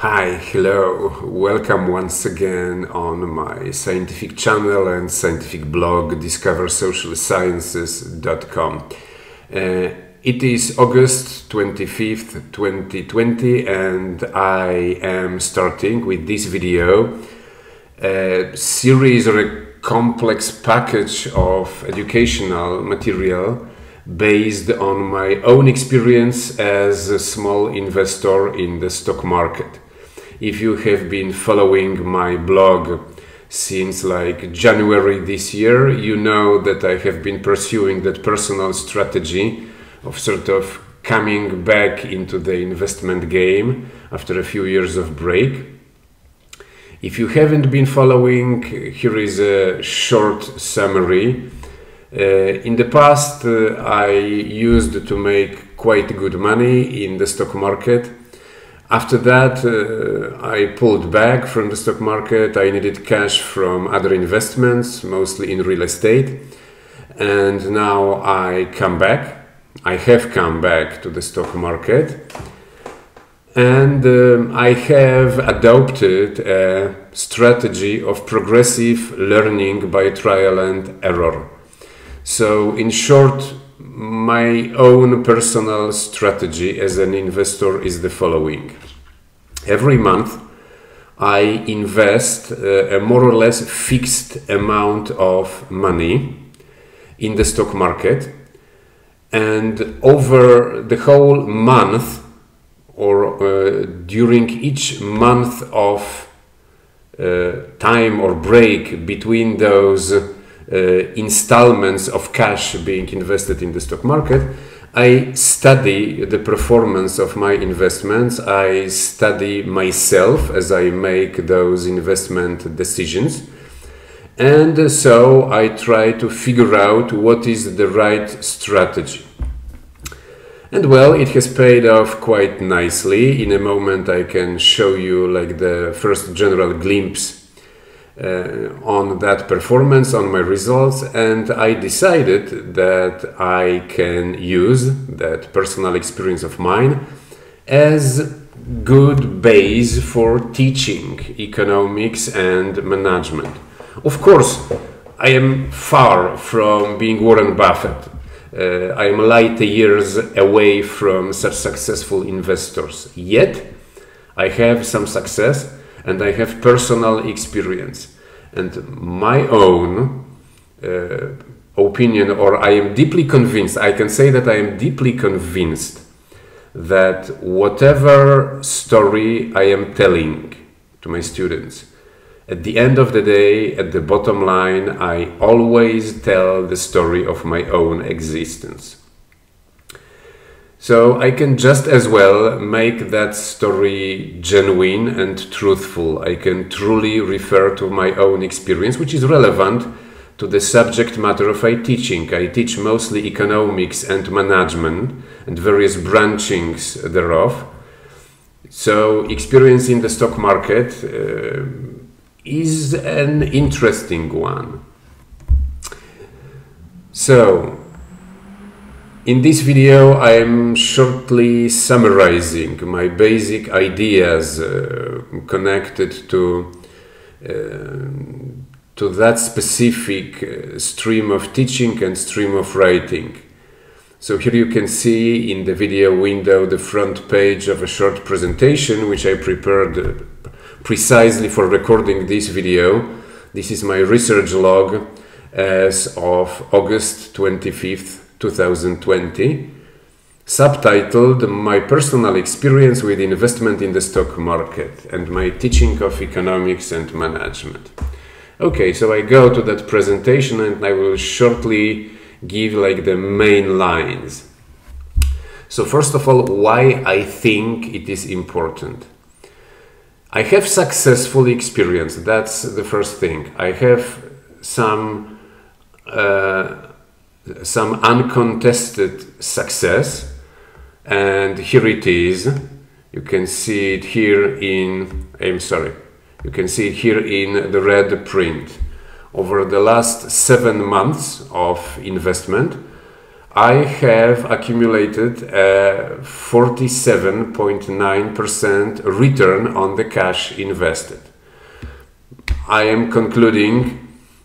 Hi, hello, welcome once again on my scientific channel and scientific blog discoversocialsciences.com. Uh, it is August 25th, 2020, and I am starting with this video a series or a complex package of educational material based on my own experience as a small investor in the stock market. If you have been following my blog since like January this year, you know that I have been pursuing that personal strategy of sort of coming back into the investment game after a few years of break. If you haven't been following, here is a short summary. Uh, in the past, uh, I used to make quite good money in the stock market after that, uh, I pulled back from the stock market. I needed cash from other investments, mostly in real estate. And now I come back. I have come back to the stock market. And um, I have adopted a strategy of progressive learning by trial and error. So, in short, my own personal strategy as an investor is the following. Every month, I invest uh, a more or less fixed amount of money in the stock market, and over the whole month or uh, during each month of uh, time or break between those Uh, installments of cash being invested in the stock market, I study the performance of my investments. I study myself as I make those investment decisions. And so I try to figure out what is the right strategy. And well, it has paid off quite nicely. In a moment, I can show you like the first general glimpse uh, on that performance, on my results, and I decided that I can use that personal experience of mine as good base for teaching economics and management. Of course, I am far from being Warren Buffett. Uh, I am light years away from such successful investors. Yet, I have some success and I have personal experience. And my own uh, opinion, or I am deeply convinced, I can say that I am deeply convinced that whatever story I am telling to my students, at the end of the day, at the bottom line, I always tell the story of my own existence. So I can just as well make that story genuine and truthful. I can truly refer to my own experience, which is relevant to the subject matter of my teaching. I teach mostly economics and management and various branchings thereof. So experience in the stock market uh, is an interesting one. So in this video, I am shortly summarizing my basic ideas uh, connected to uh, to that specific uh, stream of teaching and stream of writing. So here you can see in the video window the front page of a short presentation which I prepared uh, precisely for recording this video. This is my research log as of August 25th, 2020, subtitled My Personal Experience with Investment in the Stock Market and My Teaching of Economics and Management. Okay, so I go to that presentation and I will shortly give like the main lines. So first of all, why I think it is important. I have successful experience. That's the first thing. I have some uh, some uncontested success and here it is you can see it here in I'm sorry you can see it here in the red print over the last seven months of investment I have accumulated a 47.9% return on the cash invested. I am concluding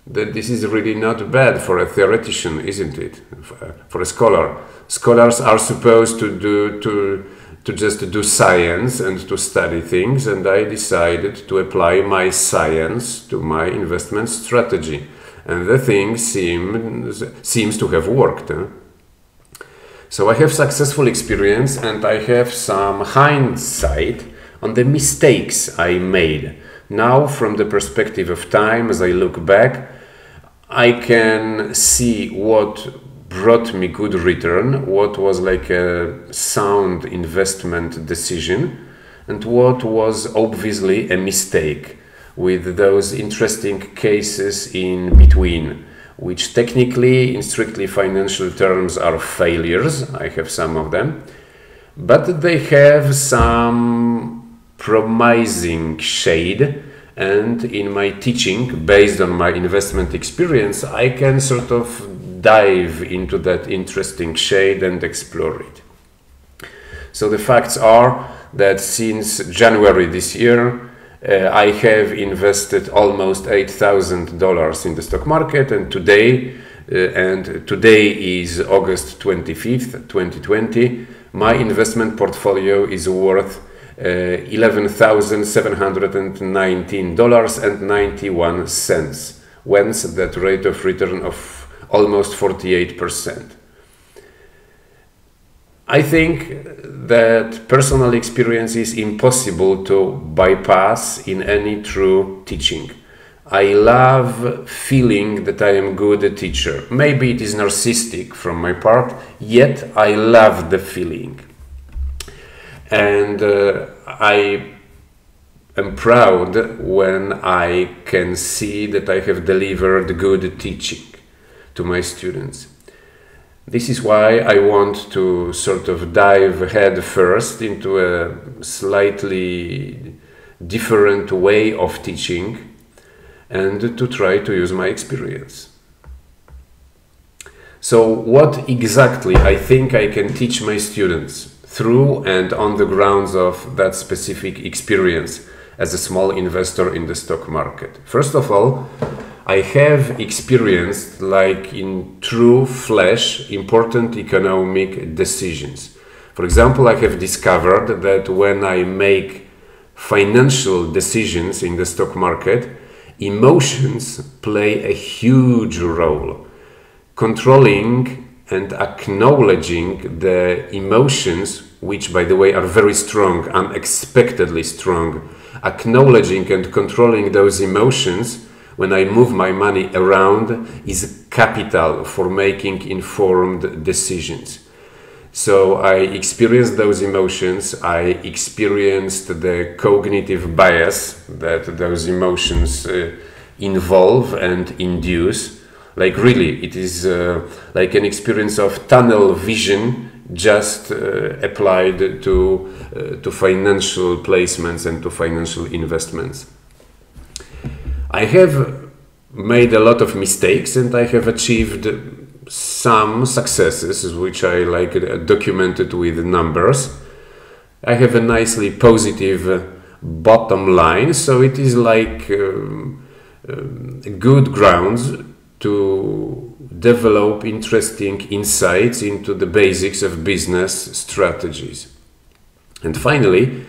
that this is really not bad for a theoretician, isn't it? Uh, for a scholar. Scholars are supposed to do to to just do science and to study things and I decided to apply my science to my investment strategy and the thing seems seems to have worked. Huh? So I have successful experience and I have some hindsight on the mistakes I made. Now from the perspective of time as I look back I can see what brought me good return, what was like a sound investment decision, and what was obviously a mistake, with those interesting cases in between, which technically, in strictly financial terms, are failures. I have some of them, but they have some promising shade. And in my teaching, based on my investment experience, I can sort of dive into that interesting shade and explore it. So the facts are that since January this year, uh, I have invested almost $8,000 in the stock market and today uh, and today is August 25th, 2020, my investment portfolio is worth Uh, $11,719.91 whence that rate of return of almost 48%. I think that personal experience is impossible to bypass in any true teaching. I love feeling that I am good a teacher. Maybe it is narcissistic from my part, yet I love the feeling. And uh, I am proud when I can see that I have delivered good teaching to my students. This is why I want to sort of dive head first into a slightly different way of teaching and to try to use my experience. So, what exactly I think I can teach my students through and on the grounds of that specific experience as a small investor in the stock market? First of all, I have experienced, like in true flesh, important economic decisions. For example, I have discovered that when I make financial decisions in the stock market, emotions play a huge role. Controlling and acknowledging the emotions, which by the way are very strong, unexpectedly strong, acknowledging and controlling those emotions when I move my money around is capital for making informed decisions. So I experienced those emotions, I experienced the cognitive bias that those emotions uh, involve and induce. Like, really, it is uh, like an experience of tunnel vision just uh, applied to, uh, to financial placements and to financial investments. I have made a lot of mistakes and I have achieved some successes, which I like documented with numbers. I have a nicely positive bottom line, so it is like um, um, good grounds to develop interesting insights into the basics of business strategies. And finally,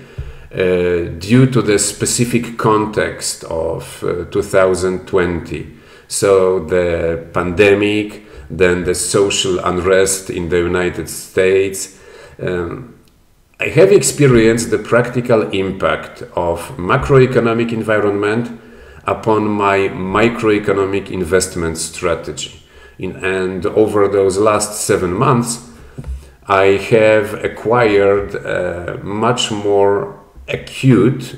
uh, due to the specific context of uh, 2020. So, the pandemic, then the social unrest in the United States. Um, I have experienced the practical impact of macroeconomic environment upon my microeconomic investment strategy. In, and over those last seven months, I have acquired uh, much more acute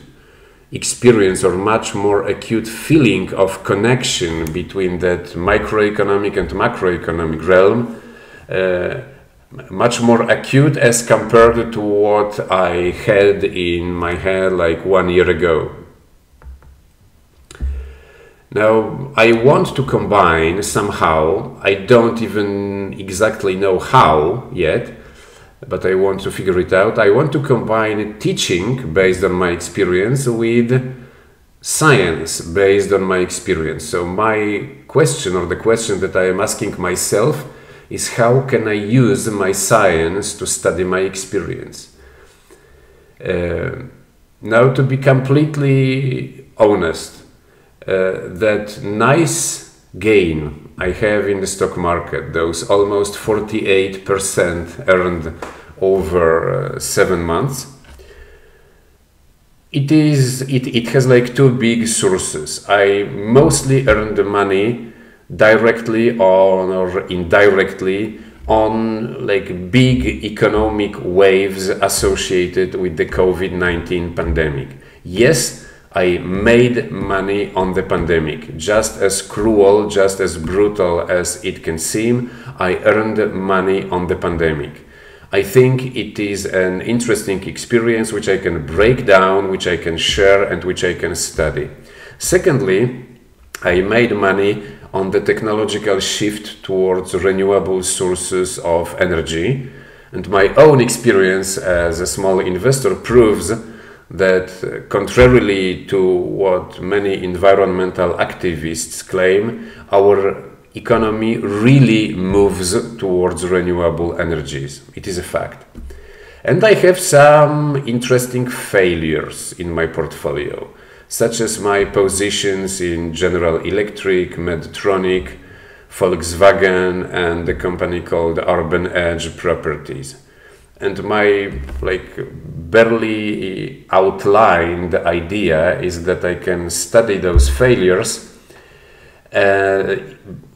experience or much more acute feeling of connection between that microeconomic and macroeconomic realm uh, much more acute as compared to what I had in my head like one year ago. Now, I want to combine somehow, I don't even exactly know how yet, but I want to figure it out. I want to combine teaching based on my experience with science based on my experience. So, my question or the question that I am asking myself is how can I use my science to study my experience? Uh, now, to be completely honest, that nice gain I have in the stock market, those almost 48% earned over uh, seven months, it is it, it has like two big sources. I mostly earn the money directly on or indirectly on like big economic waves associated with the COVID-19 pandemic. Yes, I made money on the pandemic. Just as cruel, just as brutal as it can seem, I earned money on the pandemic. I think it is an interesting experience which I can break down, which I can share, and which I can study. Secondly, I made money on the technological shift towards renewable sources of energy. And my own experience as a small investor proves that, uh, contrarily to what many environmental activists claim, our economy really moves towards renewable energies. It is a fact. And I have some interesting failures in my portfolio, such as my positions in General Electric, Medtronic, Volkswagen, and a company called Urban Edge Properties and my like barely outlined idea is that I can study those failures uh,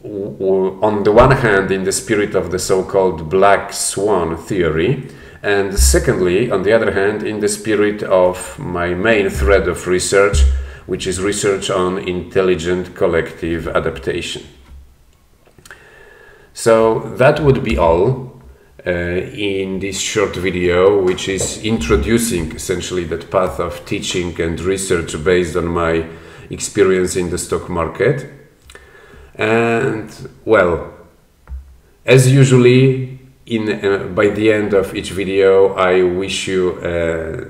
on the one hand in the spirit of the so-called black swan theory and secondly on the other hand in the spirit of my main thread of research which is research on intelligent collective adaptation. So that would be all in this short video, which is introducing essentially that path of teaching and research based on my experience in the stock market. And well, as usually, in uh, by the end of each video, I wish you uh,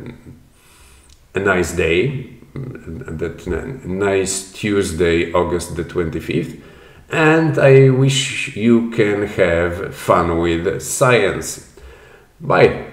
a nice day, that nice Tuesday, August the 25th and I wish you can have fun with science. Bye.